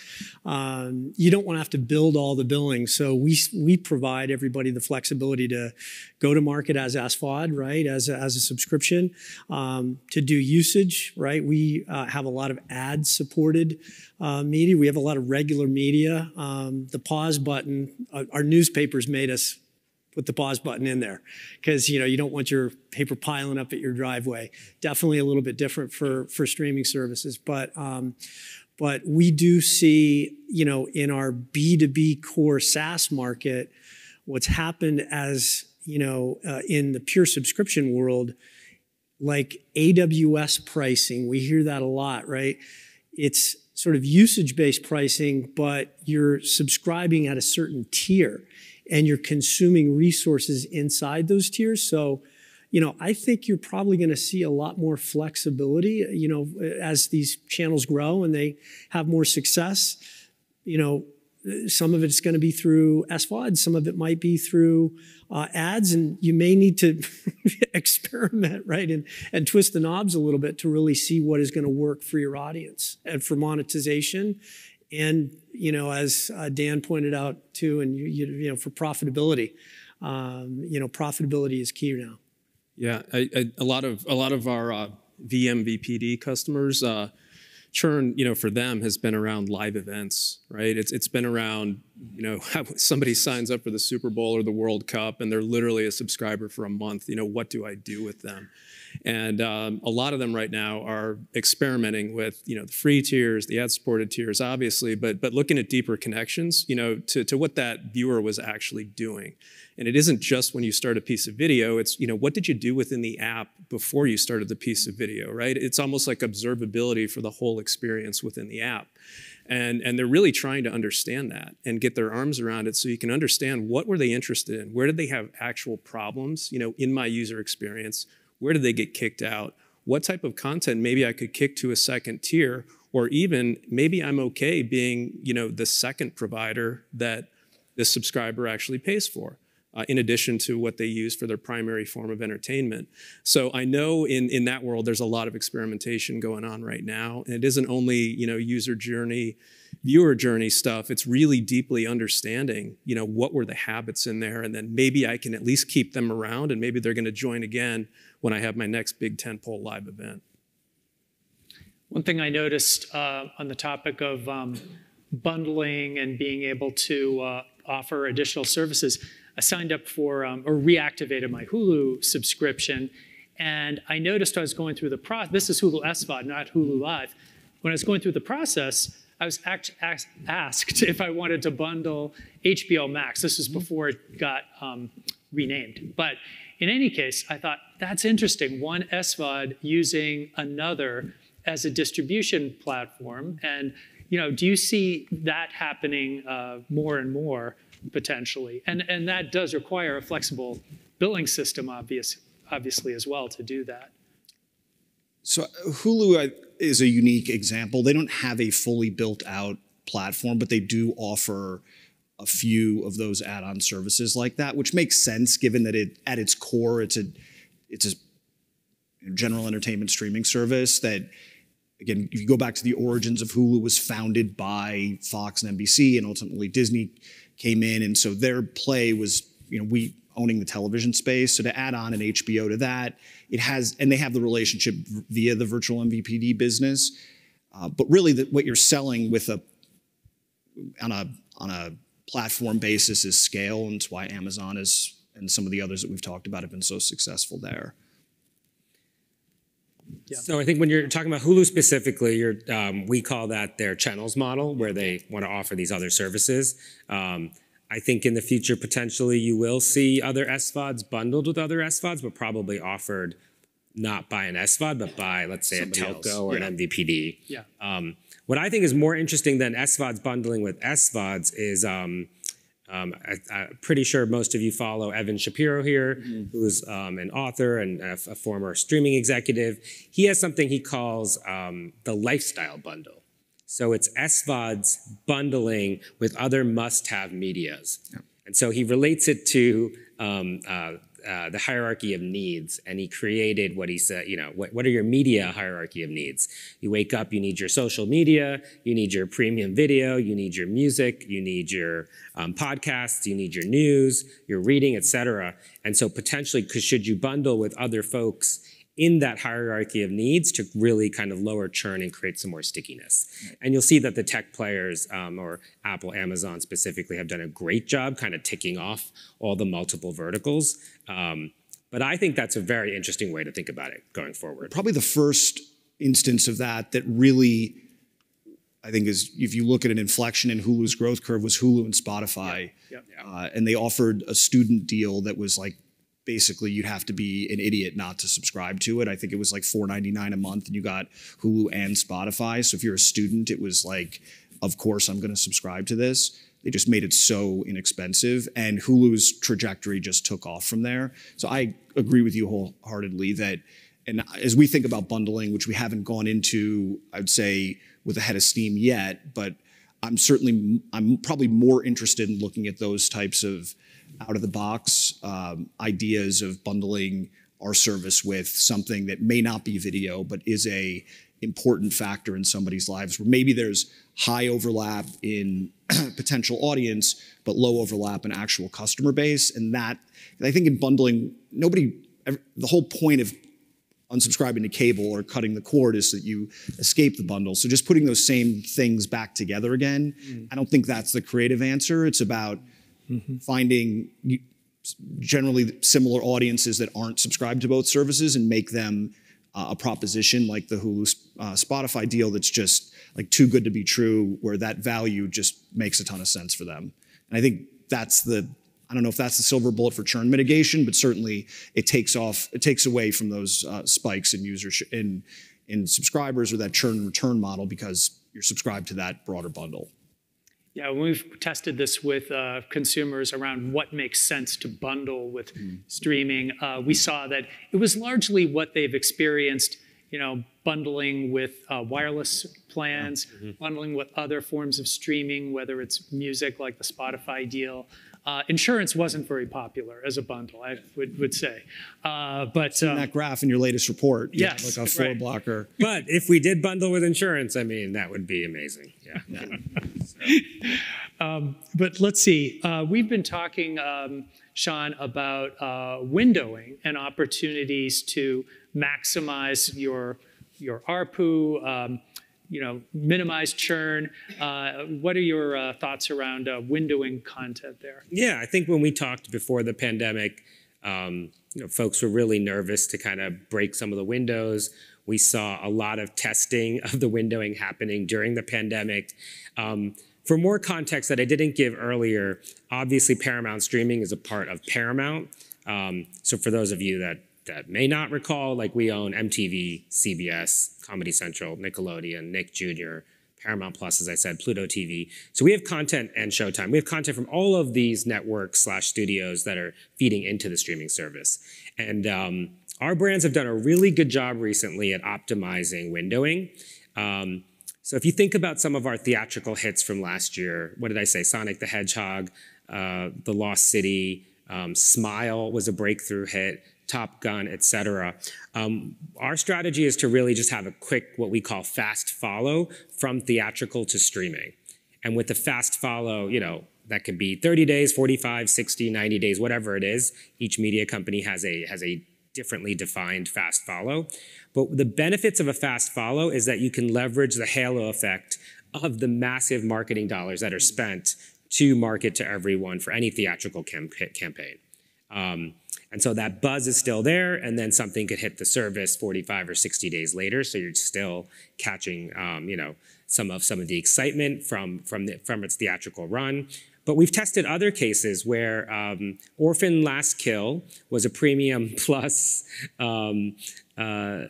Um, you don't want to have to build all the billing so we we provide everybody the flexibility to go to market as SVOD right as a, as a subscription um, to do usage right? We uh, have a lot of ad supported uh, media. We have a lot of regular media. Um, the pause button uh, our newspapers made us put the pause button in there because you know you don't want your paper piling up at your driveway. Definitely a little bit different for for streaming services, but um, but we do see you know in our B two B core SaaS market what's happened as you know uh, in the pure subscription world like AWS pricing. We hear that a lot, right? It's sort of usage based pricing, but you're subscribing at a certain tier and you're consuming resources inside those tiers. So, you know, I think you're probably going to see a lot more flexibility, you know, as these channels grow and they have more success. You know, some of it's going to be through SVOD, some of it might be through uh, ads, and you may need to [LAUGHS] experiment, right, and, and twist the knobs a little bit to really see what is going to work for your audience and for monetization and you know, as uh, Dan pointed out too, and you, you, you know, for profitability, um, you know, profitability is key now. Yeah, I, I, a lot of a lot of our uh, VMVPD customers uh, churn, you know, for them has been around live events, right? It's it's been around You know, [LAUGHS] somebody signs up for the Super Bowl or the World Cup and they're literally a subscriber for a month. You know, what do I do with them? And um, a lot of them right now are experimenting with, you know, the free tiers, the ad-supported tiers, obviously, but but looking at deeper connections, you know, to, to what that viewer was actually doing. And it isn't just when you start a piece of video, it's, you know, what did you do within the app before you started the piece of video, right? It's almost like observability for the whole experience within the app. And, and they're really trying to understand that and get their arms around it so you can understand what were they interested in? Where did they have actual problems, you know, in my user experience? Where did they get kicked out? What type of content maybe I could kick to a second tier, or even maybe I'm okay being, you know, the second provider that the subscriber actually pays for. Uh, in addition to what they use for their primary form of entertainment. So I know in, in that world there's a lot of experimentation going on right now. And it isn't only you know user journey, viewer journey stuff. It's really deeply understanding you know what were the habits in there, and then maybe I can at least keep them around, and maybe they're going to join again when I have my next big tentpole live event. One thing I noticed uh, on the topic of um, bundling and being able to uh, offer additional services, I signed up for um, or reactivated my Hulu subscription. And I noticed I was going through the process. This is Hulu SVOD, not Hulu Live. When I was going through the process, I was act, asked, asked [LAUGHS] if I wanted to bundle HBO Max. This was before it got um, renamed. But in any case, I thought that's interesting. One SVOD using another as a distribution platform. And you know, do you see that happening uh, more and more potentially? And and that does require a flexible billing system, obvious, obviously as well, to do that. So Hulu is a unique example. They don't have a fully built out platform, but they do offer a few of those add-on services like that, which makes sense given that it at its core it's a it's a general entertainment streaming service that again if you go back to the origins of Hulu was founded by Fox and NBC and ultimately Disney came in and so their play was you know we owning the television space so to add on an HBO to that it has and they have the relationship via the virtual MVPD business uh, but really the, what you're selling with a on a on a platform basis is scale, and it's why Amazon is and some of the others that we've talked about have been so successful there. Yeah. So I think when you're talking about Hulu specifically, um, we call that their channels model, where they want to offer these other services. Um, I think in the future, potentially, you will see other SVODs bundled with other SVODs, but probably offered not by an SVOD, but by, let's say, Somebody a telco else. or yeah. an MVPD. Yeah. Um, what I think is more interesting than SVODs bundling with SVODs is um, I, am pretty sure most of you follow Evan Shapiro here, mm-hmm. who's um, an author and a, a, former streaming executive. He has something he calls um, the lifestyle bundle. So it's SVODs bundling with other must-have medias. Yeah. And so he relates it to um, uh, uh, the hierarchy of needs, and he created what he said. You know, what, what are your media hierarchy of needs? You wake up, you need your social media, you need your premium video, you need your music, you need your um, podcasts, you need your news, your reading, etc. And so potentially, should you bundle with other folks in that hierarchy of needs to really kind of lower churn and create some more stickiness. Right. And you'll see that the tech players um, or Apple, Amazon specifically have done a great job kind of ticking off all the multiple verticals. Um, but I think that's a very interesting way to think about it going forward. Probably the first instance of that that really I think is if you look at an inflection in Hulu's growth curve was Hulu and Spotify, yeah. Yeah. Uh, and they offered a student deal that was like basically you'd have to be an idiot not to subscribe to it. I think it was like $4.99 a month and you got Hulu and Spotify. So if you're a student, it was like, of course I'm going to subscribe to this. They just made it so inexpensive and Hulu's trajectory just took off from there. So I agree with you wholeheartedly that and as we think about bundling, which we haven't gone into, I'd say with a head of steam yet, but I'm certainly I'm probably more interested in looking at those types of out of the box um, ideas of bundling our service with something that may not be video but is a important factor in somebody's lives where maybe there's high overlap in [CLEARS THROAT] potential audience but low overlap in actual customer base and that i think in bundling nobody the whole point of unsubscribing to cable or cutting the cord is that you escape the bundle. So just putting those same things back together again, mm. I don't think that's the creative answer. It's about mm-hmm. finding generally similar audiences that aren't subscribed to both services and make them uh, a proposition like the Hulu uh, Spotify deal that's just like too good to be true, where that value just makes a ton of sense for them. And I think that's the I don't know if that's the silver bullet for churn mitigation, but certainly it takes off, it takes away from those uh, spikes in users in in subscribers or that churn return model because you're subscribed to that broader bundle. Yeah, we've tested this with uh, consumers around what makes sense to bundle with mm. streaming. Uh, we saw that it was largely what they've experienced, you know, bundling with uh, wireless plans, mm-hmm. bundling with other forms of streaming, whether it's music like the Spotify deal, uh, insurance wasn't very popular as a bundle, I would, would say. Uh, but um, that graph in your latest report, yes, like a four right. blocker. But if we did bundle with insurance, I mean, that would be amazing. Yeah. [LAUGHS] yeah. [LAUGHS] um, but let's see. Uh, we've been talking, um, Sean, about uh, windowing and opportunities to maximize your your ARPU. You know, minimize churn. Uh, what are your uh, thoughts around uh, windowing content there? Yeah, I think when we talked before the pandemic, um, you know, folks were really nervous to kind of break some of the windows. We saw a lot of testing of the windowing happening during the pandemic. Um, for more context that I didn't give earlier, obviously Paramount streaming is a part of Paramount. Um, so for those of you that that may not recall, like we own MTV, CBS, Comedy Central, Nickelodeon, Nick Jr., Paramount Plus, as I said, Pluto TV. So we have content and Showtime. We have content from all of these networks slash studios that are feeding into the streaming service. And um, our brands have done a really good job recently at optimizing windowing. Um, so if you think about some of our theatrical hits from last year, what did I say? Sonic the Hedgehog, uh, The Lost City, um, Smile was a breakthrough hit. Top Gun, et cetera. Um, our strategy is to really just have a quick, what we call fast follow from theatrical to streaming. And with the fast follow, you know, that could be 30 days, 45, 60, 90 days, whatever it is. Each media company has a, has a differently defined fast follow. But the benefits of a fast follow is that you can leverage the halo effect of the massive marketing dollars that are spent to market to everyone for any theatrical campaign. Um, and so that buzz is still there, and then something could hit the service 45 or 60 days later. So you're still catching, um, you know, some of some of the excitement from from the, from its theatrical run. But we've tested other cases where um, Orphan Last Kill was a premium [LAUGHS] plus um, uh,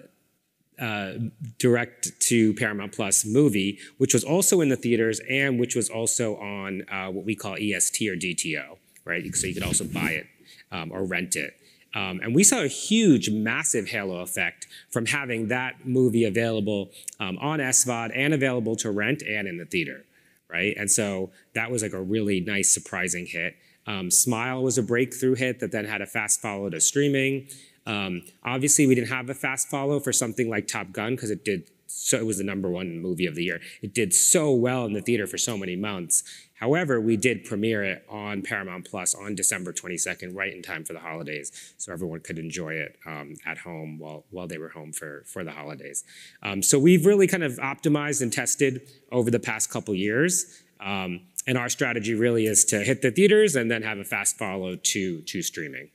uh, direct to Paramount Plus movie, which was also in the theaters and which was also on uh, what we call EST or DTO, right? So you could also buy it um, or rent it. Um, and we saw a huge, massive halo effect from having that movie available um, on SVOD and available to rent and in the theater, right? And so that was like a really nice, surprising hit. Um, Smile was a breakthrough hit that then had a fast follow to streaming. Um, obviously, we didn't have a fast follow for something like Top Gun because it did so it was the number one movie of the year. It did so well in the theater for so many months. However, we did premiere it on Paramount Plus on December 22nd, right in time for the holidays, so everyone could enjoy it um, at home while, while they were home for, for the holidays. Um, so we've really kind of optimized and tested over the past couple years. Um, and our strategy really is to hit the theaters and then have a fast follow to, to streaming.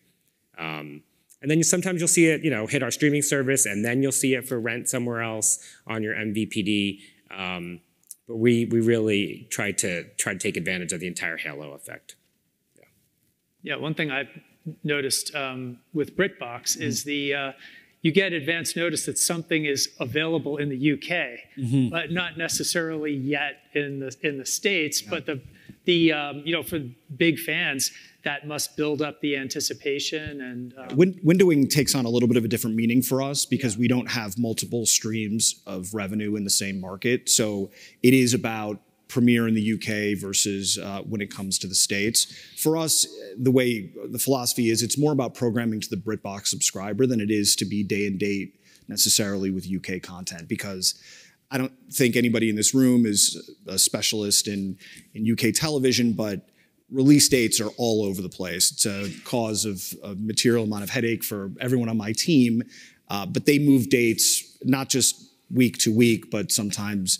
Um, and then you, sometimes you'll see it, you know, hit our streaming service, and then you'll see it for rent somewhere else on your MVPD. Um, but we we really tried to try to take advantage of the entire halo effect. Yeah, yeah one thing I've noticed um, with BritBox mm-hmm. is the uh, you get advance notice that something is available in the UK, mm-hmm. but not necessarily yet in the in the states. Yeah. But the the um, you know for big fans that must build up the anticipation and um, Win- windowing takes on a little bit of a different meaning for us because yeah. we don't have multiple streams of revenue in the same market so it is about premiere in the UK versus uh, when it comes to the states for us the way the philosophy is it's more about programming to the BritBox subscriber than it is to be day and date necessarily with UK content because I don't think anybody in this room is a specialist in, in UK television, but release dates are all over the place. It's a cause of a material amount of headache for everyone on my team. uh, but they move dates not just week to week, but sometimes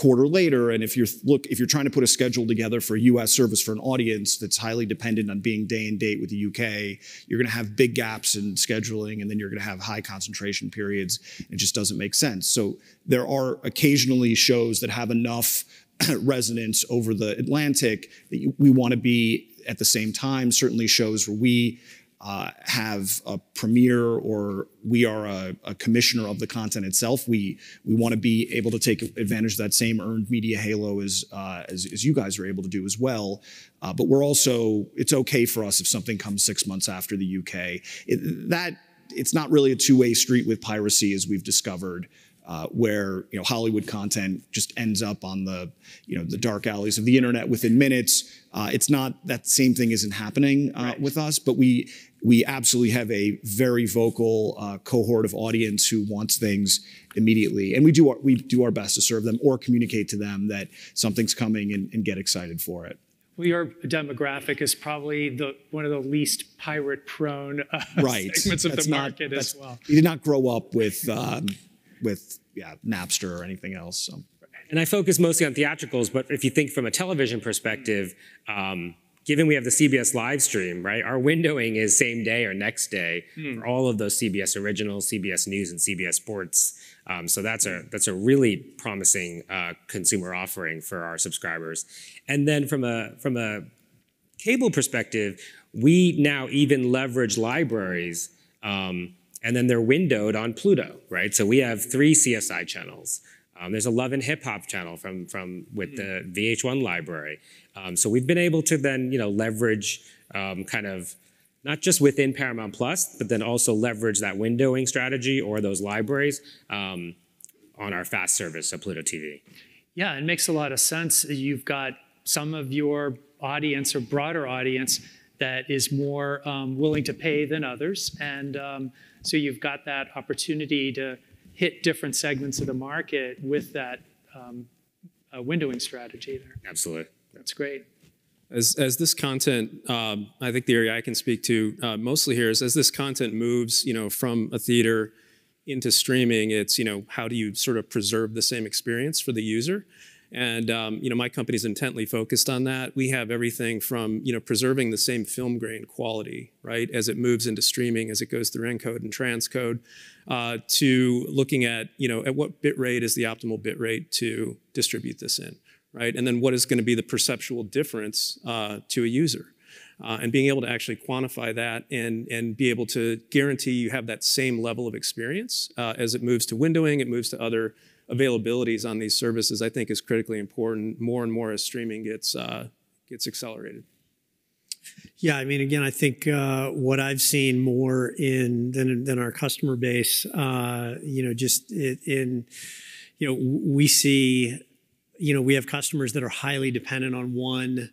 quarter later. And if you're look, if you're trying to put a schedule together for U.S. service for an audience that's highly dependent on being day and date with the UK, you're going to have big gaps in scheduling, and then you're going to have high concentration periods. It just doesn't make sense. So there are occasionally shows that have enough [CLEARS THROAT] resonance over the Atlantic that we want to be at the same time. Certainly shows where we uh, have a premiere or we are a, a, commissioner of the content itself. We we want to be able to take advantage of that same earned media halo as uh, as, as, you guys are able to do as well. Uh, but we're also it's okay for us if something comes six months after the UK. It, that it's not really a two way street with piracy as we've discovered uh, where you know Hollywood content just ends up on the you know the dark alleys of the internet within minutes. Uh, it's not that same thing isn't happening uh, right. with us, but we we absolutely have a very vocal uh, cohort of audience who wants things immediately, and we do our, we do our best to serve them or communicate to them that something's coming and, and get excited for it. Well, your demographic is probably the one of the least pirate-prone uh, right. segments of that's the market not, as well. You did not grow up with um, with yeah, Napster or anything else. So. And I focus mostly on theatricals, but if you think from a television perspective, um, given we have the CBS live stream, right, our windowing is same day or next day hmm. for all of those CBS originals, CBS News, and CBS Sports. Um, so that's a that's a really promising uh, consumer offering for our subscribers. And then from a from a cable perspective, we now even leverage libraries. Um, and then they're windowed on Pluto, right? So we have three CSI channels. Um, there's a Love and Hip Hop channel from from with the VH1 library. Um, so we've been able to then you know leverage um, kind of not just within Paramount Plus, but then also leverage that windowing strategy or those libraries um, on our fast service, so Pluto TV. Yeah, it makes a lot of sense. You've got some of your audience or broader audience that is more um, willing to pay than others, and um, so you've got that opportunity to hit different segments of the market with that um, uh, windowing strategy there. Absolutely. That's great. As, as this content, um, I think the area I can speak to uh, mostly here is as this content moves, you know, from a theater into streaming, it's, you know, how do you sort of preserve the same experience for the user? And um, you know, my company's intently focused on that. We have everything from you know preserving the same film grain quality, right, as it moves into streaming, as it goes through encode and transcode, uh, to looking at you know at what bit rate is the optimal bit rate to distribute this in, right, and then what is going to be the perceptual difference uh, to a user. Uh, and being able to actually quantify that and, and be able to guarantee you have that same level of experience uh, as it moves to windowing, it moves to other availabilities on these services, I think is critically important more and more as streaming gets, uh, gets accelerated. Yeah, I mean, again, I think uh, what I've seen more in than than our customer base, uh, you know, just in, you know, we see, you know, we have customers that are highly dependent on one,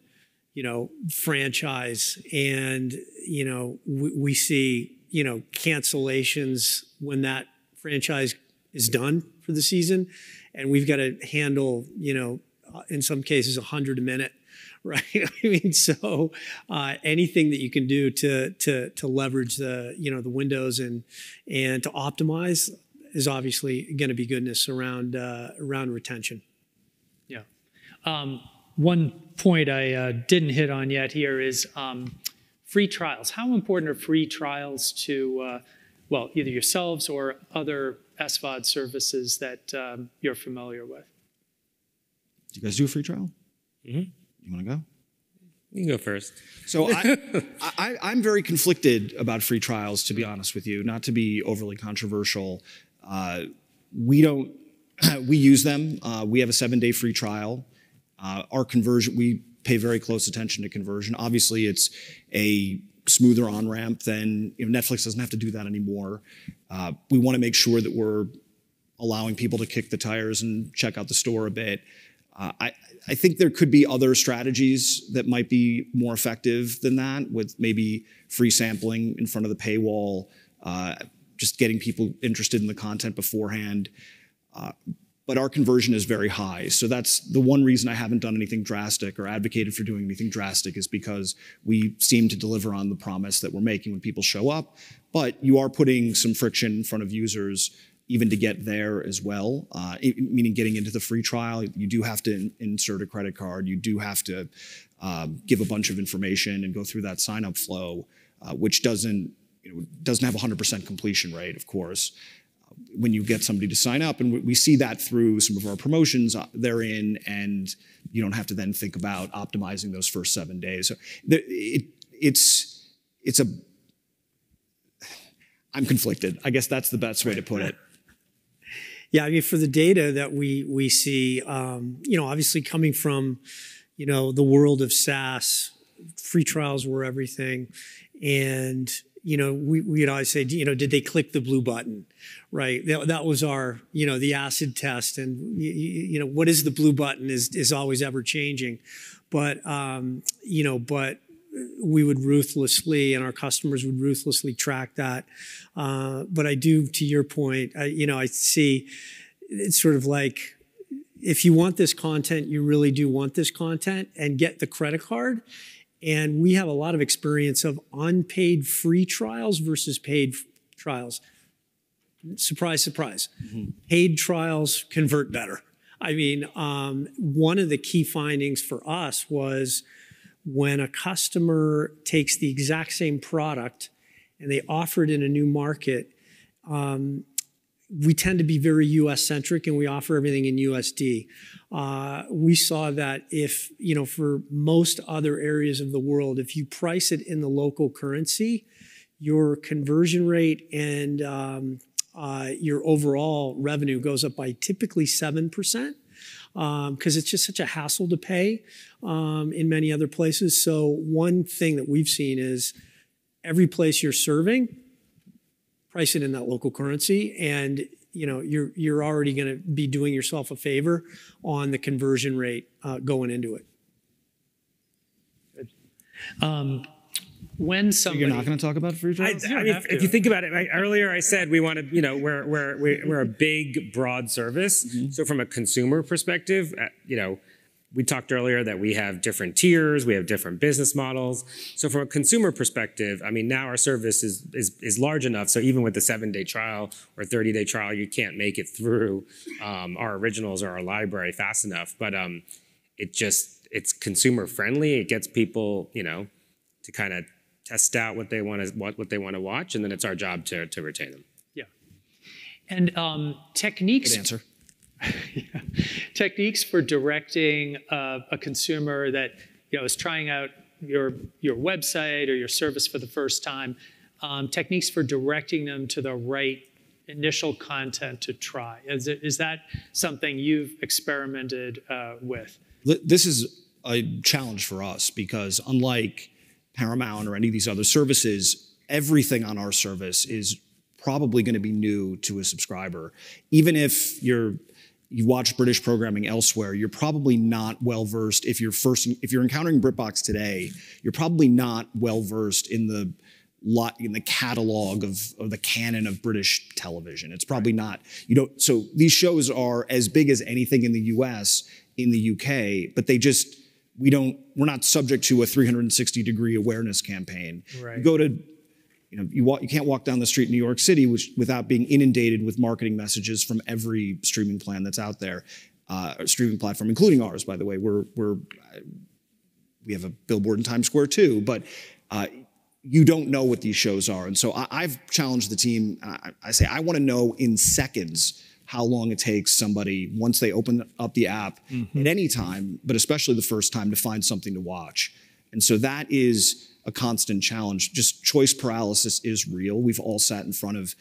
you know, franchise, and you know, we, we see, you know, cancellations when that franchise is done for the season, and we've got to handle, you know, uh, in some cases, 100 a minute, [LAUGHS] right? I mean, so uh, anything that you can do to to to leverage the you know the windows and and to optimize is obviously going to be goodness around uh, around retention. Yeah. Um, one point I uh, didn't hit on yet here is um, free trials. How important are free trials to uh, well, either yourselves or other SVOD services that um, you're familiar with. Do you guys do a free trial? Mm-hmm. You want to go? You can go first. So I, [LAUGHS] I, am very conflicted about free trials, to be honest with you. Not to be overly controversial, uh, we don't. [LAUGHS] We use them. Uh, we have a seven-day free trial. Uh, our conversion, we pay very close attention to conversion. Obviously, it's a smoother on ramp, then you know, Netflix doesn't have to do that anymore. Uh, we want to make sure that we're allowing people to kick the tires and check out the store a bit. Uh, I, I think there could be other strategies that might be more effective than that, with maybe free sampling in front of the paywall, uh, just getting people interested in the content beforehand. But our conversion is very high. So that's the one reason I haven't done anything drastic or advocated for doing anything drastic is because we seem to deliver on the promise that we're making when people show up. But you are putting some friction in front of users even to get there as well, uh, meaning getting into the free trial. You do have to in insert a credit card. You do have to um, give a bunch of information and go through that sign up flow, uh, which doesn't you know, doesn't have 100% completion rate, of course when you get somebody to sign up, and we see that through some of our promotions uh, therein, and you don't have to then think about optimizing those first seven days. So it, it's it's a I'm conflicted. I guess that's the best way to put it. [LAUGHS] Yeah, I mean, for the data that we we see, um, you know, obviously coming from, you know, the world of SaaS, free trials were everything, and you know, we, we'd always say, you know, did they click the blue button, right? That, that was our, you know, the acid test. And, you, you know, what is the blue button is, is always ever changing. But, um, you know, but we would ruthlessly and our customers would ruthlessly track that. Uh, but I do, to your point, I, you know, I see it's sort of like, if you want this content, you really do want this content and get the credit card and we have a lot of experience of unpaid free trials versus paid trials. Surprise, surprise. Mm-hmm. Paid trials convert better. I mean, um, one of the key findings for us was when a customer takes the exact same product and they offer it in a new market, um, we tend to be very US centric and we offer everything in USD. Uh, we saw that if, you know, for most other areas of the world, if you price it in the local currency, your conversion rate and um, uh, your overall revenue goes up by typically 7%. Because um, it's just such a hassle to pay um, in many other places. So, one thing that we've seen is every place you're serving, price it in that local currency and you know you're you're already going to be doing yourself a favor on the conversion rate uh, going into it. Um, when somebody you're not going to talk about free trials, I, I mean, if, if, you think about it, right, earlier I said we want to, you know, we're we're we're a big, broad service. Mm-hmm. So from a consumer perspective, uh, you know, we talked earlier that we have different tiers, we have different business models. So from a consumer perspective, I mean, now our service is is, is large enough. So even with the seven day trial or 30 day trial, you can't make it through um, our originals or our library fast enough. But um, it just it's consumer friendly. It gets people, you know, to kind of test out what they want to what, what they want to watch, and then it's our job to to retain them. Yeah, and um, techniques. Good answer yeah. Techniques for directing uh, a consumer that you know is trying out your your website or your service for the first time. Um, techniques for directing them to the right initial content to try. Is, it, is that something you've experimented uh, with? This is a challenge for us because unlike Paramount or any of these other services, everything on our service is probably going to be new to a subscriber. Even if you're you watch British programming elsewhere, you're probably not well versed. If you're first, if you're encountering BritBox today, you're probably not well versed in the lot in the catalog of, of the canon of British television. It's probably not. You don't. So these shows are as big as anything in the U.S. in the UK, but they just we don't. We're not subject to a 360 degree awareness campaign. Right. You go to you know, you, walk, you can't walk down the street in New York City which, without being inundated with marketing messages from every streaming plan that's out there, uh, streaming platform, including ours, by the way. We're, we're, we have a billboard in Times Square too, but uh, you don't know what these shows are. And so I, have challenged the team. I, I say, I want to know in seconds how long it takes somebody once they open up the app mm-hmm. at any time, but especially the first time to find something to watch. And so that is a constant challenge. Just choice paralysis is real. We've all sat in front of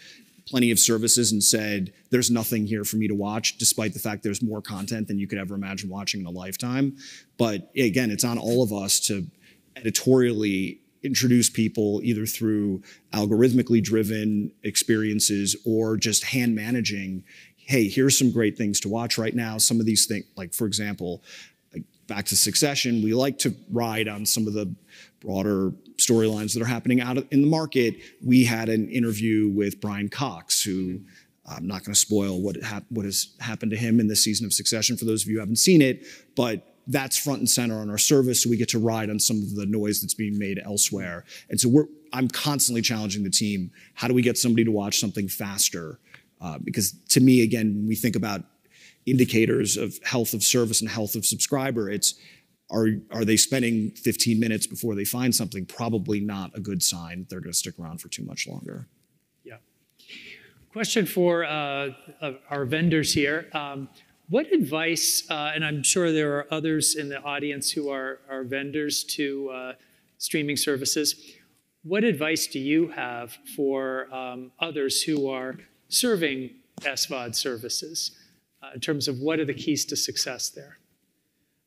plenty of services and said, there's nothing here for me to watch, despite the fact there's more content than you could ever imagine watching in a lifetime. But again, it's on all of us to editorially introduce people either through algorithmically driven experiences or just hand managing hey here's some great things to watch right now some of these things like for example back to succession we like to ride on some of the broader storylines that are happening out in the market we had an interview with brian cox who I'm not going to spoil what, what has happened to him in this season of Succession for those of you who haven't seen it, but that's front and center on our service, so we get to ride on some of the noise that's being made elsewhere. And so we're, I'm constantly challenging the team. How do we get somebody to watch something faster? Uh, because to me, again, we think about indicators of health of service and health of subscriber, it's are, are they spending 15 minutes before they find something? Probably not a good sign. They're going to stick around for too much longer. Yeah. Question for uh, our vendors here. Um, what advice, uh, and I'm sure there are others in the audience who are, are vendors to uh, streaming services, what advice do you have for um, others who are serving SVOD services uh, in terms of what are the keys to success there?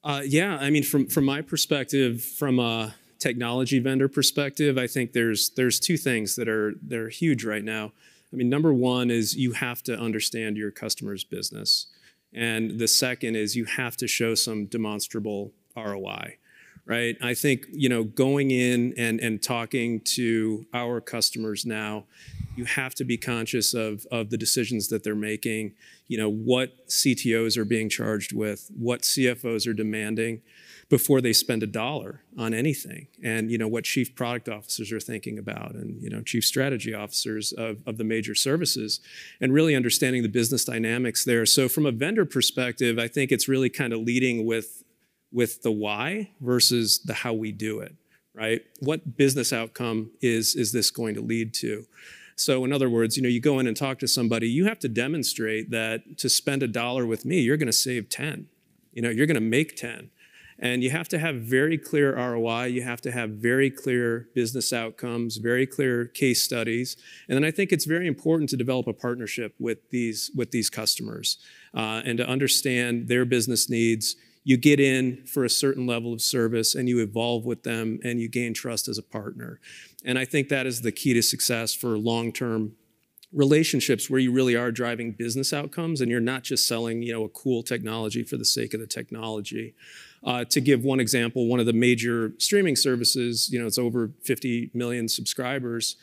Uh, yeah, I mean, from from my perspective, from a technology vendor perspective, I think there's there's two things that are that are huge right now. I mean, number one is you have to understand your customer's business, and the second is you have to show some demonstrable ROI right? I think, you know, going in and, and talking to our customers now, you have to be conscious of, of the decisions that they're making, you know, what CTOs are being charged with, what CFOs are demanding before they spend a dollar on anything and you know what chief product officers are thinking about and you know chief strategy officers of, of the major services and really understanding the business dynamics there so from a vendor perspective i think it's really kind of leading with with the why versus the how we do it, right? What business outcome is, is this going to lead to? So in other words, you know, you go in and talk to somebody, you have to demonstrate that to spend a dollar with me, you're going to save 10. You know, you're going to make 10. And you have to have very clear ROI. You have to have very clear business outcomes, very clear case studies. And then I think it's very important to develop a partnership with these, with these customers uh, and to understand their business needs you get in for a certain level of service and you evolve with them and you gain trust as a partner. And I think that is the key to success for long term relationships where you really are driving business outcomes and you're not just selling you know a cool technology for the sake of the technology uh, to give one example one of the major streaming services you know it's over 50 million subscribers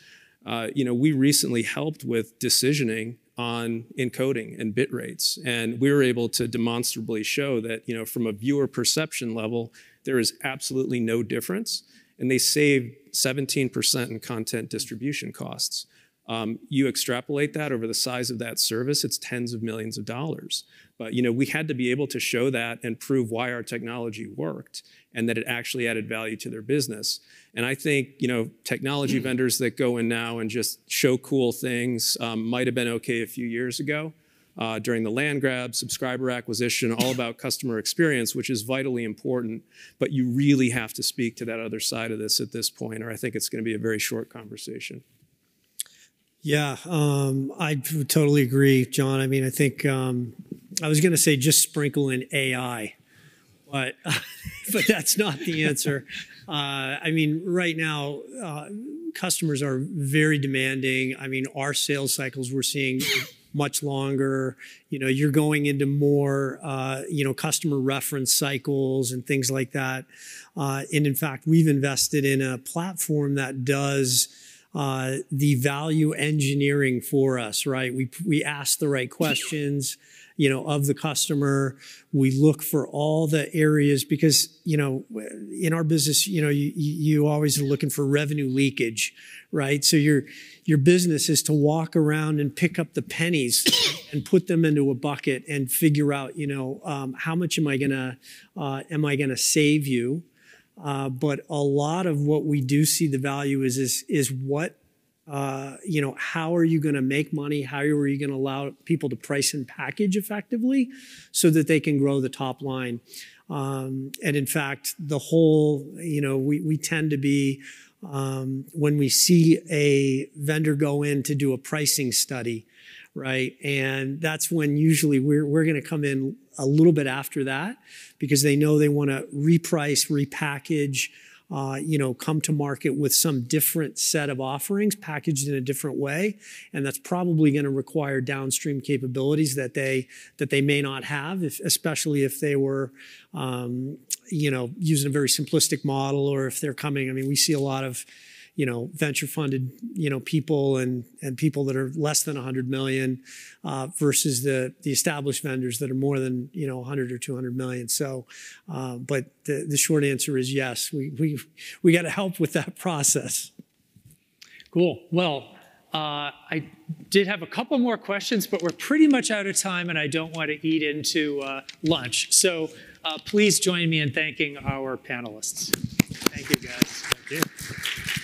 uh, you know we recently helped with decisioning on encoding and bit rates. And we were able to demonstrably show that, you know, from a viewer perception level, there is absolutely no difference. And they saved 17% in content distribution costs. Um, you extrapolate that over the size of that service, it's tens of millions of dollars. But you know, we had to be able to show that and prove why our technology worked and that it actually added value to their business. And I think you know, technology [CLEARS THROAT] vendors that go in now and just show cool things um, might have been okay a few years ago. Uh, during the land grab, subscriber acquisition, all about customer experience, which is vitally important. But you really have to speak to that other side of this at this point, or I think it's going to be a very short conversation. Yeah, um, I totally agree, John. I mean, I think um, I was going to say just sprinkle in AI, but [LAUGHS] but that's not the answer. [LAUGHS] Uh, I mean, right now, uh, customers are very demanding. I mean, our sales cycles we're seeing [LAUGHS] much longer. You know, you're going into more, uh, you know, customer reference cycles and things like that. Uh, and in fact, we've invested in a platform that does uh, the value engineering for us, right? We, we ask the right questions, you know, of the customer. We look for all the areas because, you know, in our business, you know, you, you always are looking for revenue leakage, right? So your, your business is to walk around and pick up the pennies [COUGHS] and put them into a bucket and figure out, you know, um, how much am I gonna, uh, am I gonna save you? Uh, but a lot of what we do see the value is is is what uh, you know how are you going to make money? How are you going to allow people to price and package effectively so that they can grow the top line? Um, and in fact the whole you know we, we tend to be um, when we see a vendor go in to do a pricing study right? And that's when usually we're, we're going to come in a little bit after that because they know they want to reprice, repackage, uh, you know, come to market with some different set of offerings packaged in a different way, and that's probably going to require downstream capabilities that they that they may not have, if, especially if they were, um, you know, using a very simplistic model or if they're coming. I mean, we see a lot of you know, venture funded, you know, people and and people that are less than 100 million uh, versus the the established vendors that are more than you know 100 or 200 million. So, uh, but the the short answer is yes. We we we got to help with that [LAUGHS] process. Cool. Well, uh, I did have a couple more questions, but we're pretty much out of time, and I don't want to eat into uh, lunch. So uh, please join me in thanking our panelists. Thank you, guys. Thank you.